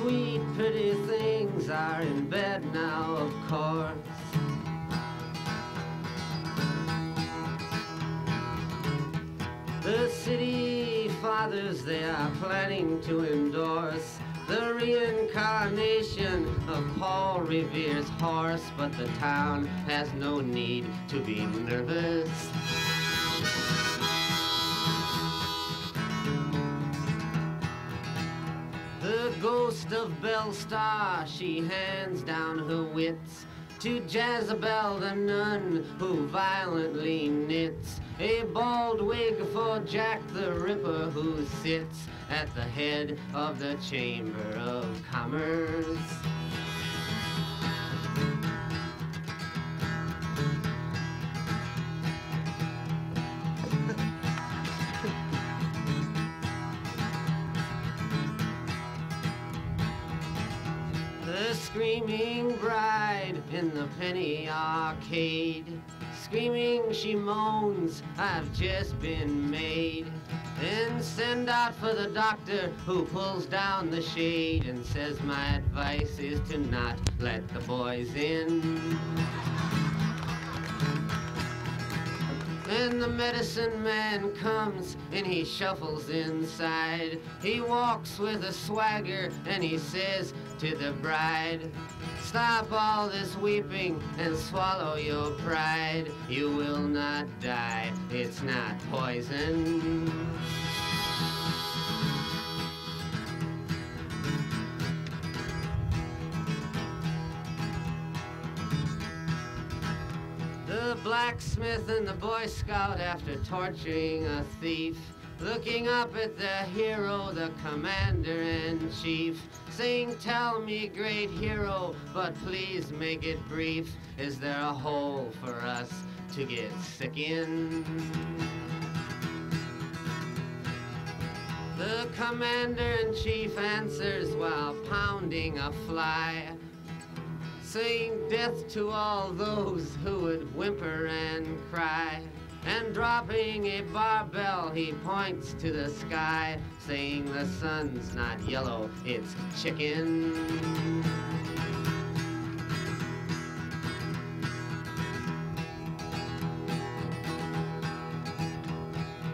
sweet, pretty things are in bed now, of course. The city fathers, they are planning to endorse the reincarnation of Paul Revere's horse, but the town has no need to be nervous. The ghost of Belle Star, she hands down her wits to Jezebel the nun who violently knits a bald wig for Jack the Ripper who sits at the head of the Chamber of Commerce. The screaming bride in the penny arcade. Screaming she moans, I've just been made. Then send out for the doctor who pulls down the shade and says my advice is to not let the boys in. Medicine man comes and he shuffles inside. He walks with a swagger and he says to the bride, Stop all this weeping and swallow your pride. You will not die, it's not poison. The blacksmith and the Boy Scout, after torturing a thief, looking up at the hero, the commander in chief, saying, Tell me, great hero, but please make it brief. Is there a hole for us to get sick in? The commander in chief answers while pounding a fly saying death to all those who would whimper and cry. And dropping a barbell, he points to the sky, saying the sun's not yellow, it's chicken.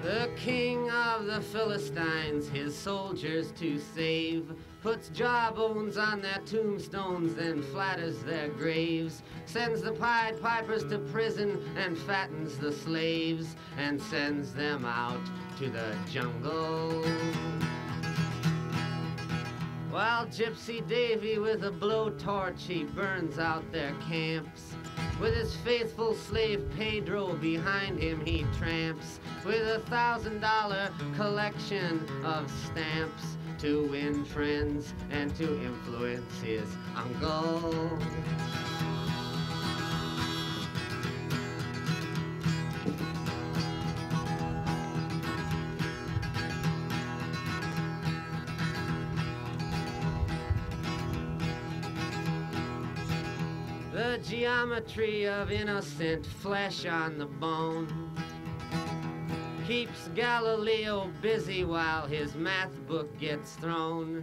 The king of the Philistines, his soldiers to save, puts jawbones on their tombstones, then flatters their graves, sends the Pied Pipers to prison and fattens the slaves, and sends them out to the jungle. While Gypsy Davy with a blowtorch he burns out their camps. With his faithful slave Pedro behind him he tramps with a thousand dollar collection of stamps to win friends and to influence his uncle. The geometry of innocent flesh on the bone keeps Galileo busy while his math book gets thrown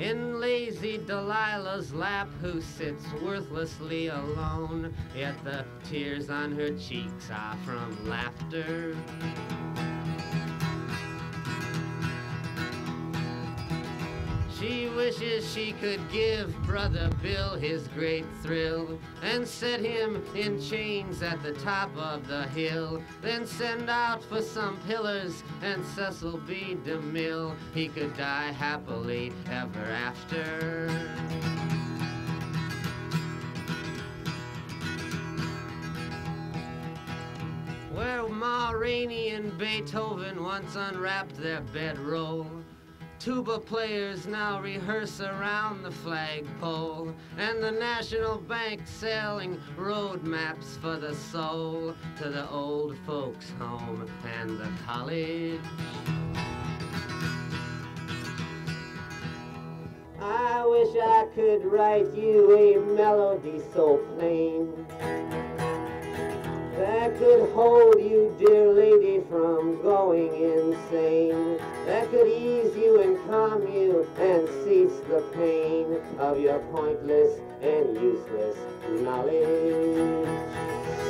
in lazy Delilah's lap, who sits worthlessly alone. Yet the tears on her cheeks are from laughter. Wishes she could give Brother Bill his great thrill and set him in chains at the top of the hill. Then send out for some pillars and Cecil B. DeMille. He could die happily ever after. Where Ma Rainey and Beethoven once unwrapped their bedroll. Tuba players now rehearse around the flagpole, and the National Bank selling road maps for the soul to the old folks' home and the college. I wish I could write you a melody so plain that could hold you, dear lady, from going insane. That could ease you and calm you and cease the pain of your pointless and useless knowledge.